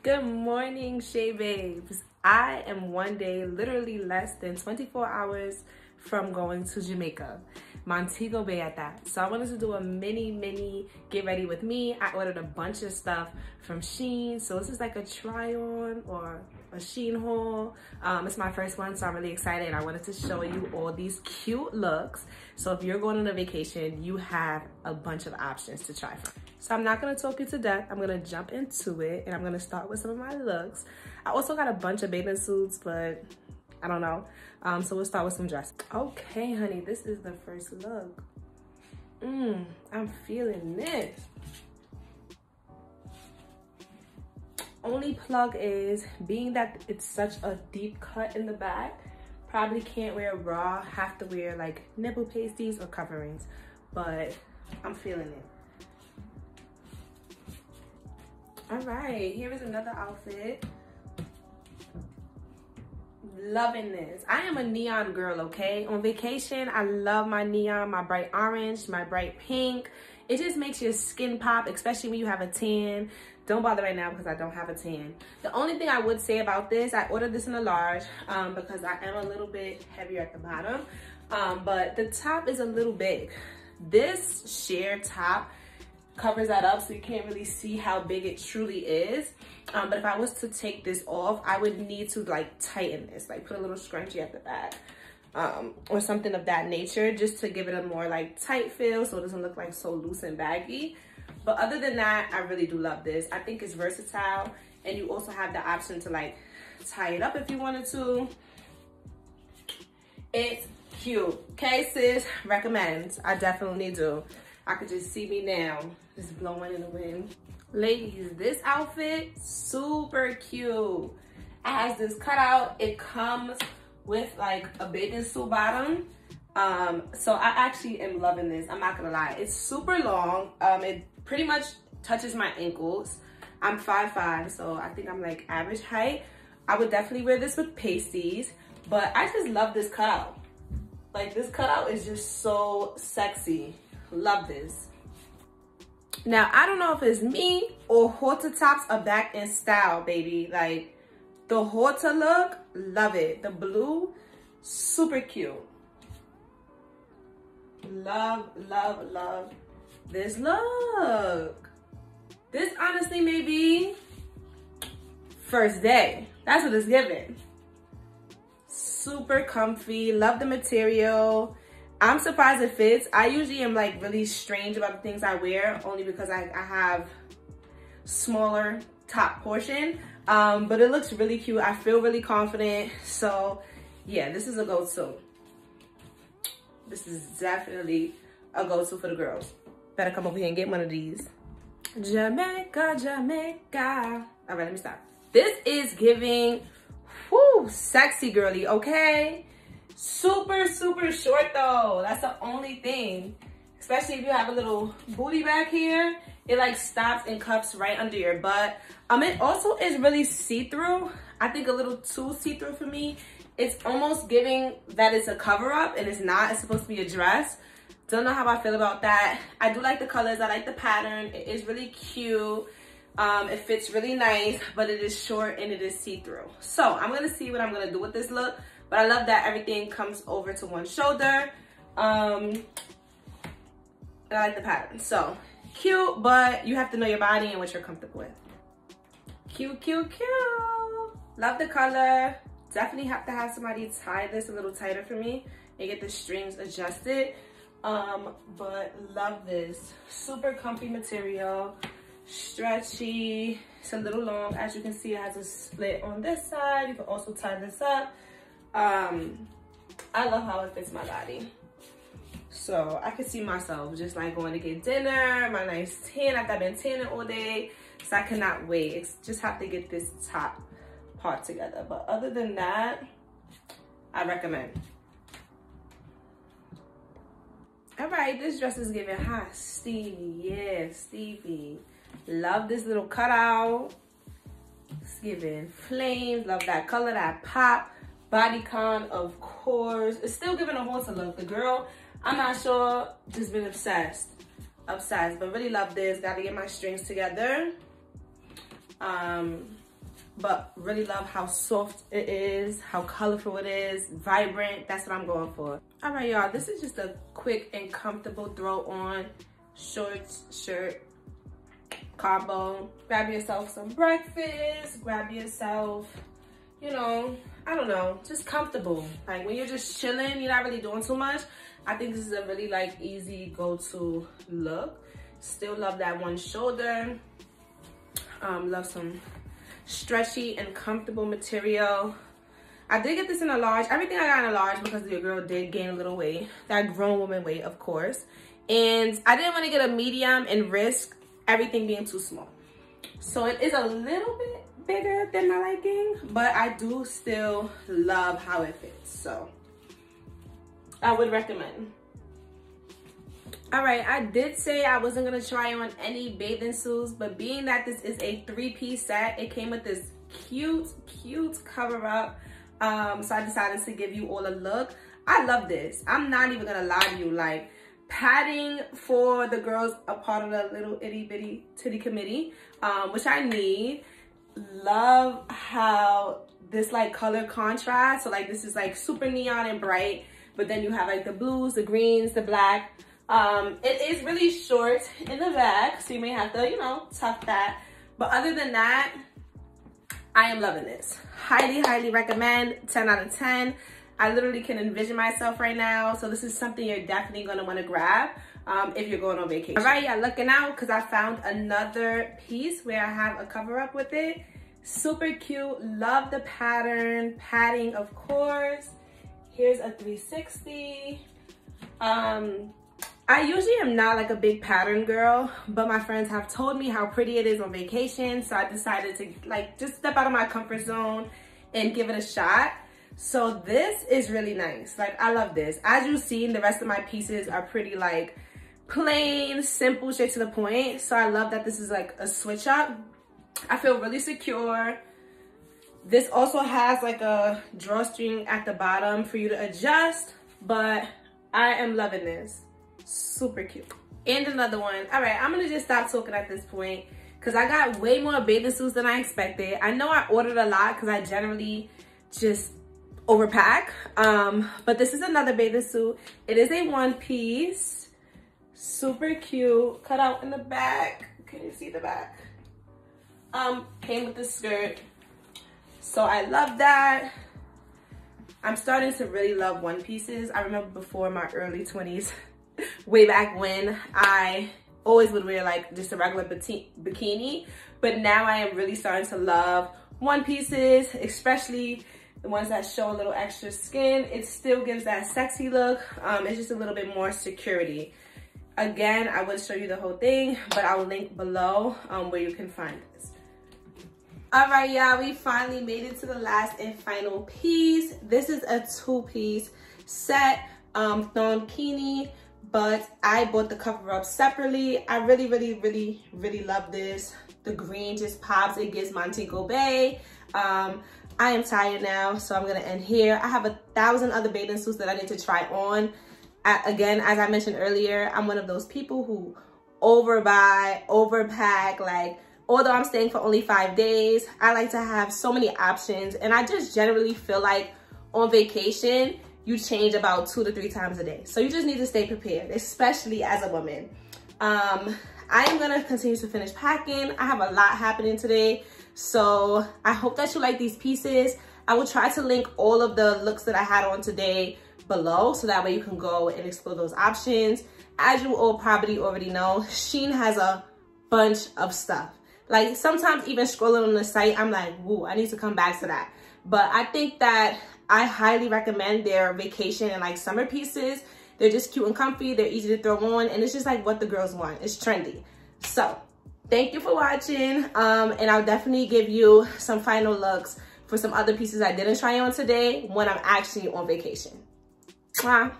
Good morning, Shea Babes. I am one day, literally less than 24 hours from going to Jamaica, Montego Bay at that. So I wanted to do a mini, mini get ready with me. I ordered a bunch of stuff from Shein. So this is like a try on or Shein haul. Um, it's my first one, so I'm really excited. I wanted to show you all these cute looks. So if you're going on a vacation, you have a bunch of options to try from. So I'm not gonna talk you to death. I'm gonna jump into it and I'm gonna start with some of my looks. I also got a bunch of bathing suits, but I don't know. Um, so we'll start with some dresses. Okay, honey, this is the first look. Mmm, I'm feeling this. Only plug is, being that it's such a deep cut in the back, probably can't wear raw, have to wear like nipple pasties or coverings, but I'm feeling it. All right, here is another outfit loving this. I am a neon girl, okay? On vacation, I love my neon, my bright orange, my bright pink. It just makes your skin pop, especially when you have a tan. Don't bother right now because I don't have a tan. The only thing I would say about this, I ordered this in a large um, because I am a little bit heavier at the bottom. Um, but the top is a little big. This sheer top covers that up so you can't really see how big it truly is. Um, but if I was to take this off, I would need to like tighten this, like put a little scrunchie at the back um, or something of that nature just to give it a more like tight feel so it doesn't look like so loose and baggy. But other than that, I really do love this. I think it's versatile and you also have the option to like tie it up if you wanted to. It's cute. Cases, recommend. I definitely do. I could just see me now, just blowing in the wind. Ladies, this outfit, super cute. It has this cutout. It comes with like a bathing suit bottom. Um, so I actually am loving this. I'm not gonna lie. It's super long. Um, it pretty much touches my ankles. I'm 5'5", so I think I'm like average height. I would definitely wear this with pasties, but I just love this cutout. Like this cutout is just so sexy. Love this. Now, I don't know if it's me or halter tops are back in style, baby. Like, the halter look, love it. The blue, super cute. Love, love, love this look. This honestly may be first day. That's what it's giving. Super comfy, love the material. I'm surprised it fits. I usually am like really strange about the things I wear only because I, I have smaller top portion. Um, but it looks really cute. I feel really confident. So yeah, this is a go-to. This is definitely a go-to for the girls. Better come over here and get one of these. Jamaica, Jamaica. All right, let me stop. This is giving, whoo, sexy girly, okay? Super, super short though. That's the only thing. Especially if you have a little booty back here. It like stops and cups right under your butt. Um, it also is really see-through. I think a little too see-through for me. It's almost giving that it's a cover up and it's not. It's supposed to be a dress. Don't know how I feel about that. I do like the colors. I like the pattern. It is really cute. Um, it fits really nice, but it is short and it is see-through. So I'm gonna see what I'm gonna do with this look. But I love that everything comes over to one shoulder. Um, I like the pattern. So cute, but you have to know your body and what you're comfortable with. Cute, cute, cute. Love the color. Definitely have to have somebody tie this a little tighter for me and get the strings adjusted. Um, but love this. Super comfy material, stretchy. It's a little long. As you can see, it has a split on this side. You can also tie this up. Um, I love how it fits my body. So I can see myself just like going to get dinner, my nice tan after I've been tanning all day. So I cannot wait. It's just have to get this top part together. But other than that, I recommend. All right, this dress is giving hot Stevie. Yeah, Stevie. Love this little cutout. It's giving flames. Love that color, that pop. Bodycon, of course. It's still giving a halter look. The girl, I'm not sure, just been obsessed. Obsessed, but really love this. Got to get my strings together. Um, but really love how soft it is, how colorful it is, vibrant. That's what I'm going for. All right, y'all, this is just a quick and comfortable throw on shorts, shirt, combo. Grab yourself some breakfast, grab yourself, you know, I don't know, just comfortable. Like when you're just chilling, you're not really doing too much. I think this is a really like easy go-to look. Still love that one shoulder. Um, love some stretchy and comfortable material. I did get this in a large. Everything I got in a large because the girl did gain a little weight. That grown woman weight, of course. And I didn't want to get a medium and risk everything being too small. So it is a little bit bigger than my liking, but I do still love how it fits. So I would recommend. All right, I did say I wasn't gonna try on any bathing suits, but being that this is a three-piece set, it came with this cute, cute cover up. Um, so I decided to give you all a look. I love this. I'm not even gonna lie to you. Like, padding for the girls a part of the little itty bitty titty committee, um, which I need. Love how this like color contrast. So like this is like super neon and bright, but then you have like the blues, the greens, the black. Um, it is really short in the back, so you may have to, you know, tuck that. But other than that, I am loving this. Highly, highly recommend, 10 out of 10. I literally can envision myself right now. So this is something you're definitely gonna wanna grab um, if you're going on vacation. All right, y'all looking out because I found another piece where I have a cover up with it. Super cute, love the pattern, padding of course. Here's a 360. Um, I usually am not like a big pattern girl, but my friends have told me how pretty it is on vacation. So I decided to like just step out of my comfort zone and give it a shot. So this is really nice. Like I love this. As you've seen, the rest of my pieces are pretty like plain, simple, straight to the point. So I love that this is like a switch up. I feel really secure. This also has like a drawstring at the bottom for you to adjust, but I am loving this super cute. And another one. All right, I'm gonna just stop talking at this point because I got way more bathing suits than I expected. I know I ordered a lot because I generally just overpack. Um, but this is another bathing suit. It is a one piece, super cute, cut out in the back. Can you see the back? Um, came with the skirt. So I love that. I'm starting to really love one pieces. I remember before my early 20s, way back when I always would wear like just a regular bikini, but now I am really starting to love one pieces, especially the ones that show a little extra skin. It still gives that sexy look. Um, it's just a little bit more security. Again, I would show you the whole thing, but I will link below um, where you can find this. All right, y'all, we finally made it to the last and final piece. This is a two-piece set, um, Thonkini but I bought the cover up separately. I really, really, really, really love this. The green just pops. It gives Montego Bay. Um, I am tired now, so I'm gonna end here. I have a thousand other bathing suits that I need to try on. I, again, as I mentioned earlier, I'm one of those people who overbuy, overpack, like, although I'm staying for only five days, I like to have so many options. And I just generally feel like on vacation, you change about two to three times a day. So you just need to stay prepared, especially as a woman. Um, I am gonna continue to finish packing. I have a lot happening today. So I hope that you like these pieces. I will try to link all of the looks that I had on today below so that way you can go and explore those options. As you all probably already know, Shein has a bunch of stuff. Like sometimes even scrolling on the site, I'm like, woo, I need to come back to that. But I think that I highly recommend their vacation and like summer pieces. They're just cute and comfy. They're easy to throw on and it's just like what the girls want. It's trendy. So thank you for watching. Um, and I'll definitely give you some final looks for some other pieces I didn't try on today when I'm actually on vacation. Mwah.